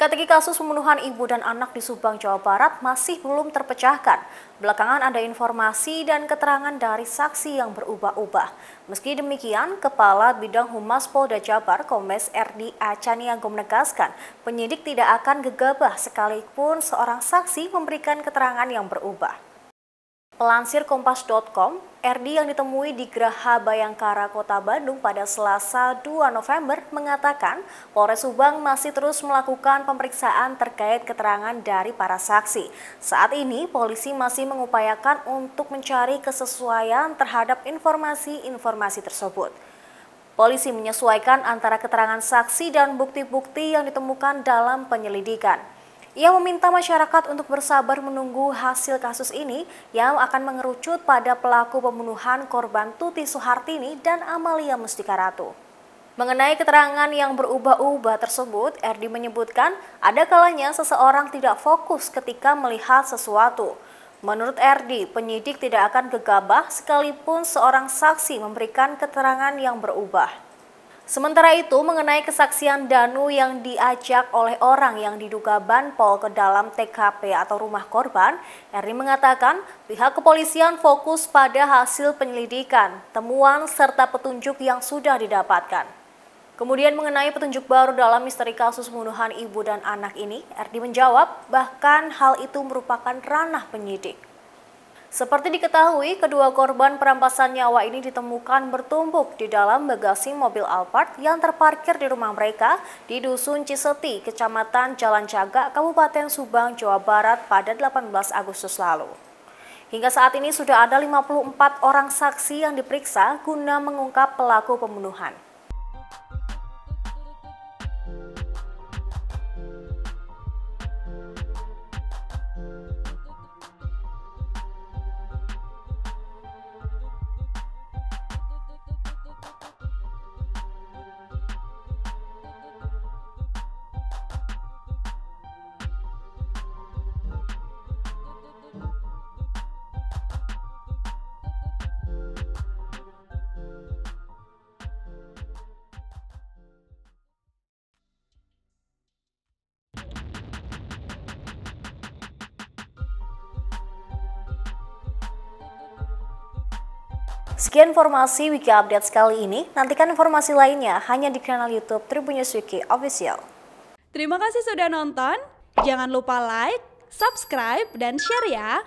Teka-teki kasus pembunuhan ibu dan anak di Subang, Jawa Barat masih belum terpecahkan. Belakangan ada informasi dan keterangan dari saksi yang berubah-ubah. Meski demikian, Kepala Bidang Humas Polda Jabar, Kombes RD Acaniago menegaskan, penyidik tidak akan gegabah sekalipun seorang saksi memberikan keterangan yang berubah. Pelansir Kompas.com, RD yang ditemui di Geraha Bayangkara Kota Bandung pada Selasa 2 November mengatakan Polres Subang masih terus melakukan pemeriksaan terkait keterangan dari para saksi. Saat ini polisi masih mengupayakan untuk mencari kesesuaian terhadap informasi-informasi tersebut. Polisi menyesuaikan antara keterangan saksi dan bukti-bukti yang ditemukan dalam penyelidikan. Ia meminta masyarakat untuk bersabar menunggu hasil kasus ini yang akan mengerucut pada pelaku pembunuhan korban Tuti Suhartini dan Amalia Mustika Ratu. Mengenai keterangan yang berubah-ubah tersebut, Erdi menyebutkan ada kalanya seseorang tidak fokus ketika melihat sesuatu. Menurut Erdi, penyidik tidak akan gegabah sekalipun seorang saksi memberikan keterangan yang berubah. Sementara itu, mengenai kesaksian Danu yang diajak oleh orang yang diduga banpol ke dalam TKP atau rumah korban, Eri mengatakan pihak kepolisian fokus pada hasil penyelidikan, temuan, serta petunjuk yang sudah didapatkan. Kemudian mengenai petunjuk baru dalam misteri kasus pembunuhan ibu dan anak ini, Erdi menjawab bahkan hal itu merupakan ranah penyidik. Seperti diketahui, kedua korban perampasan nyawa ini ditemukan bertumpuk di dalam bagasi mobil Alphard yang terparkir di rumah mereka di Dusun Ciseti, Kecamatan Jalan Jaga, Kabupaten Subang, Jawa Barat pada 18 Agustus lalu. Hingga saat ini sudah ada 54 orang saksi yang diperiksa guna mengungkap pelaku pembunuhan. Sekian informasi Wiki Update kali ini. Nantikan informasi lainnya hanya di kanal YouTube Tribunnews Wiki Official. Terima kasih sudah nonton. Jangan lupa like, subscribe, dan share ya.